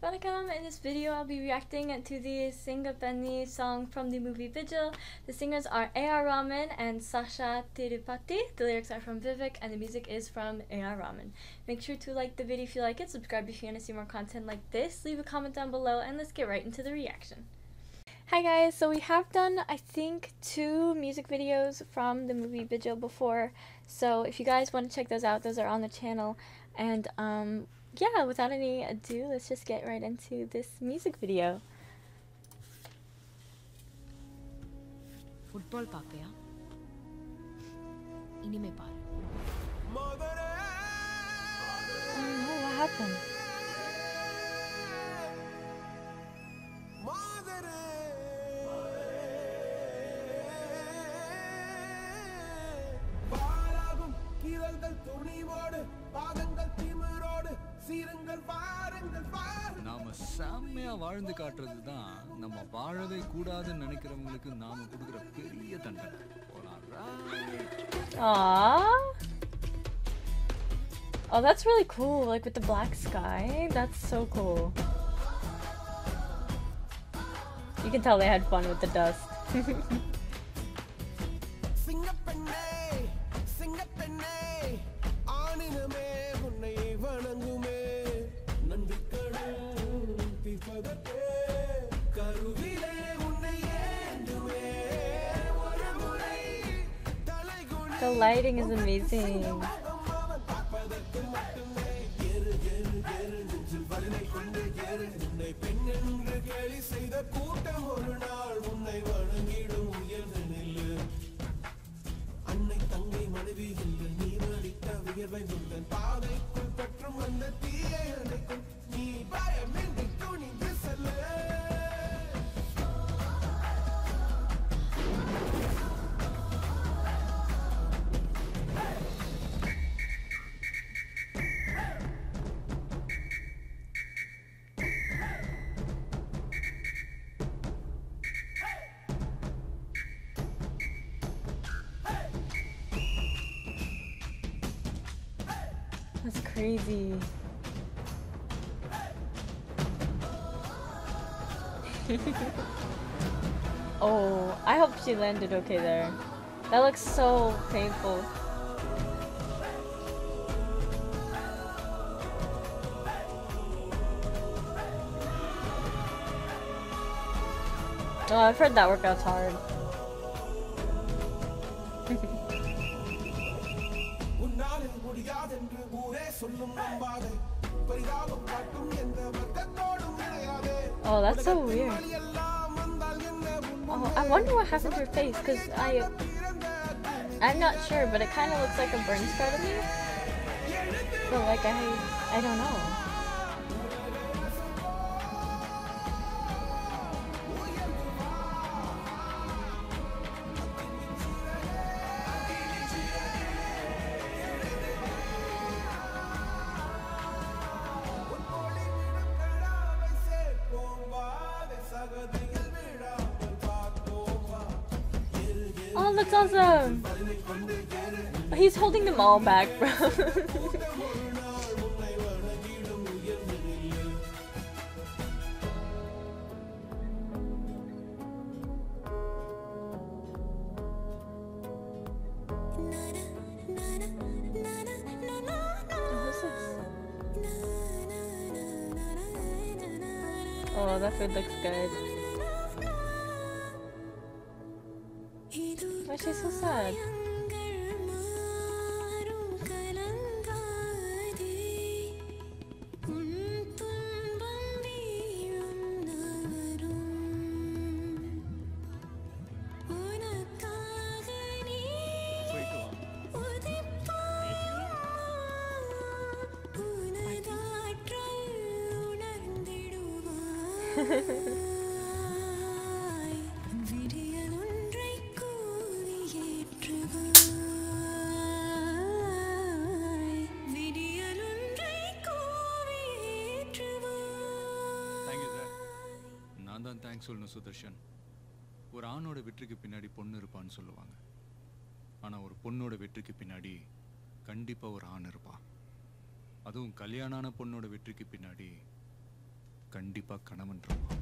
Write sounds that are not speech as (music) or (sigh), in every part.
Welcome! In this video, I'll be reacting to the Singappenney song from the movie Bigil. The singers are A.R. Rahman and Shashaa Tirupati. The lyrics are from Vivek, and the music is from A.R. Rahman. Make sure to like the video if you like it, subscribe if you want to see more content like this, leave a comment down below, and let's get right into the reaction. Hi guys, so we have done, I think, two music videos from the movie Bigil before, so if you guys want to check those out, those are on the channel, and um, yeah, without any ado, let's just get right into this music video. Football, Papaya. Inime par. I don't oh, what happened. நாம செம்மையா வாழ்ந்து காட்டுறது தான் நம்ம வாழவே கூடாதுன்னு நினைக்கிறவங்களுக்கு நாம கொடுக்குற பெரிய தண்டனை போலாம், right? Aww. Oh, that's really cool, like with the black sky. That's so cool. You can tell they had fun with the dust. (laughs) the lighting is amazing. Crazy. (laughs) oh, I hope she landed okay there. That looks so painful. Oh, I've heard that workout's hard. (laughs) உன்னால் இது முடியாதென்று ஊரே சொல்லும் நம்பாதே பரிதாபம் காட்டும் எந்த வர்க்கத்தோடும் இணையாதே Oh, that's so weird. எல்லாம் வந்தால் என்ன உன் Oh, I wonder what happened to her face, because I... I'm not sure, but it kind of looks like a burn scar to me. But like, I... I don't know. That's awesome! He's holding them all back, bro. (laughs) Oh, that food looks good. Why is she so sad? போயிட்டு வா. Thank நான் தான் thanks சொல்லணும் சுதர்ஷன். ஒரு ஆணோட வெற்றிக்கு பின்னாடி பொண்ணு இருப்பான்னு சொல்லுவாங்க. ஆனால் ஒரு பொண்ணோட வெற்றிக்கு பின்னாடி கண்டிப்பாக ஒரு ஆண் இருப்பான் அதுவும் கல்யாணான பொண்ணோட வெற்றிக்கு பின்னாடி கண்டிப்பாக கணவன் இருப்பான்.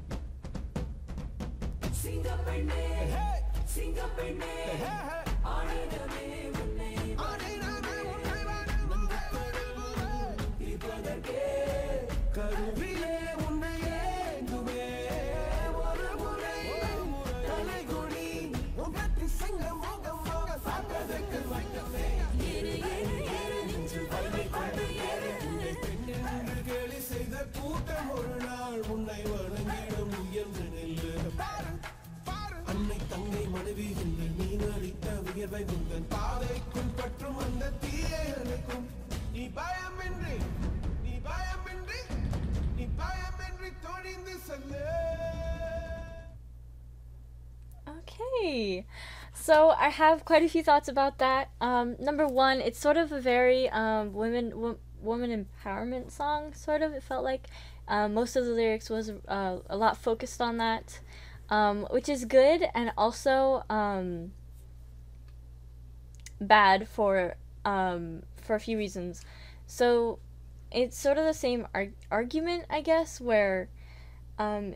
கருவிலே நடித்த உயர்வை உங்கள் பாதைக்குள் பற்றும் அந்த தீயை அணைக்கும் நீ பயமின்றி நீ பயமின்றி நீ பயமின்றி தொழிந்து cell Okay. So I have quite a few thoughts about that. Um, number one, it's sort of a very um, women wo- woman empowerment song. Sort of, it felt like uh, most of the lyrics was uh, a lot focused on that, um, which is good and also um, bad for um, for a few reasons. So it's sort of the same arg- argument, I guess, where um,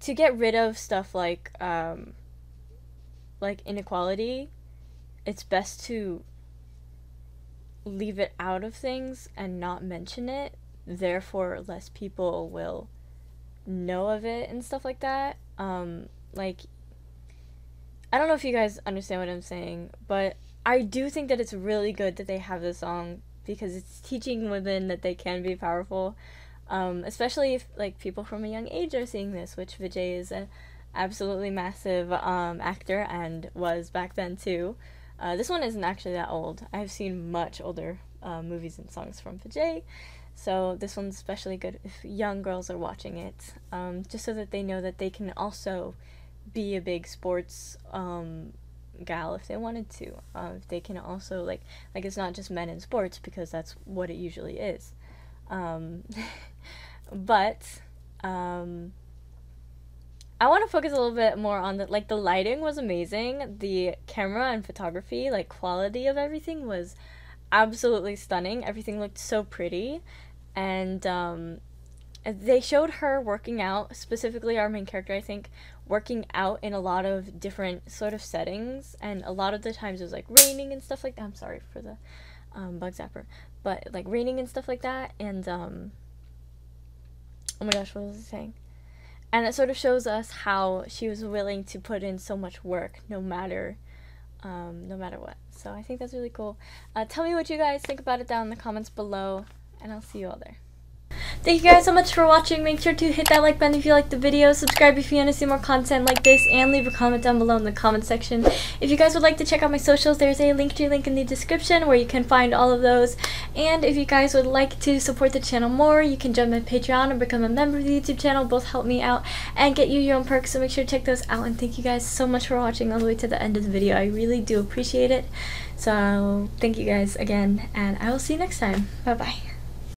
to get rid of stuff like um, like inequality, it's best to leave it out of things and not mention it. Therefore, less people will know of it and stuff like that. Um, like, I don't know if you guys understand what I'm saying, but I do think that it's really good that they have this song because it's teaching women that they can be powerful. Um, especially if like people from a young age are seeing this, which Vijay is an absolutely massive um, actor and was back then too. Uh, this one isn't actually that old. I've seen much older uh, movies and songs from Vijay, so this one's especially good if young girls are watching it, um, just so that they know that they can also be a big sports um, gal if they wanted to. Uh, they can also like like it's not just men in sports because that's what it usually is. Um, (laughs) but um, I want to focus a little bit more on the like the lighting was amazing. The camera and photography, like quality of everything was absolutely stunning. Everything looked so pretty, and um, they showed her working out. Specifically, our main character, I think, working out in a lot of different sort of settings, and a lot of the times it was like raining and stuff like that. I'm sorry for the um, bug zapper, but like raining and stuff like that, and um, oh my gosh, what was I saying? and it sort of shows us how she was willing to put in so much work no matter um, no matter what so i think that's really cool uh, tell me what you guys think about it down in the comments below and i'll see you all there Thank you guys so much for watching. Make sure to hit that like button if you liked the video, subscribe if you want to see more content like this, and leave a comment down below in the comment section. If you guys would like to check out my socials, there's a link to link in the description where you can find all of those. And if you guys would like to support the channel more, you can join my Patreon or become a member of the YouTube channel. Both help me out and get you your own perks, so make sure to check those out. And thank you guys so much for watching all the way to the end of the video. I really do appreciate it. So thank you guys again, and I will see you next time. Bye-bye.